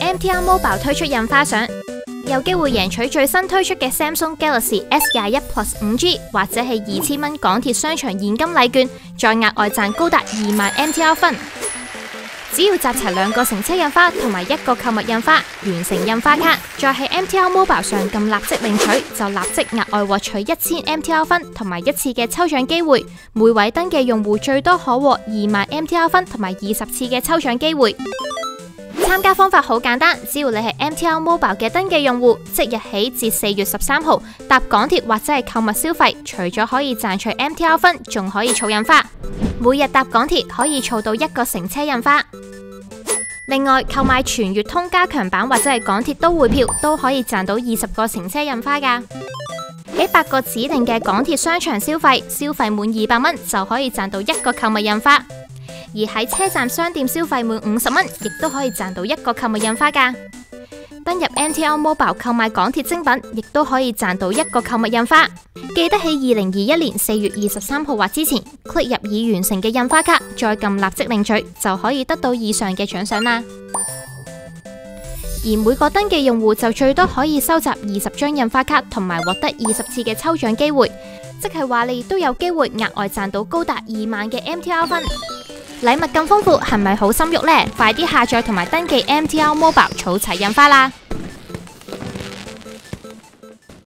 MTR Mobile 推出印花賞，有機會贏取最新推出嘅 Samsung Galaxy S 廿一 Plus 五 G，或者係二千蚊港鐵商場現金禮券，再額外賺高達二萬 MTR 分。只要集齊兩個乘車印花同埋一個購物印花，完成印花卡，再喺 MTR Mobile 上撳立即領取，就立即額外獲取一千 MTR 分同埋一次嘅抽獎機會。每位登記用戶最多可獲二萬 MTR 分同埋二十次嘅抽獎機會。參加方法好簡單，只要你係 MTR Mobile 嘅登記用戶，即日起至四月十三號搭港鐵或者係購物消費，除咗可以賺取 MTR 分，仲可以儲印花。每日搭港鐵可以儲到一個乘車印花。另外，購買全月通加強版或者係港鐵都會票，都可以賺到二十個乘車印花㗎。喺八個指定嘅港鐵商場消費，消費滿二百蚊就可以賺到一個購物印花。而喺車站商店消費滿五十蚊，亦都可以賺到一個購物印花㗎。登入 MTR Mobile 購買港鐵精品，亦都可以賺到一個購物印花。記得喺二零二一年四月二十三號或之前，click 入已完成嘅印花卡，再撳立即領取，就可以得到以上嘅獎賞啦。而每個登記用戶就最多可以收集二十張印花卡，同埋獲得二十次嘅抽獎機會，即係話你亦都有機會額外賺到高達二萬嘅 MTR 分。禮物咁豐富，係咪好心喐呢？快啲下載同埋登記 MTR Mobile，儲齊印花啦！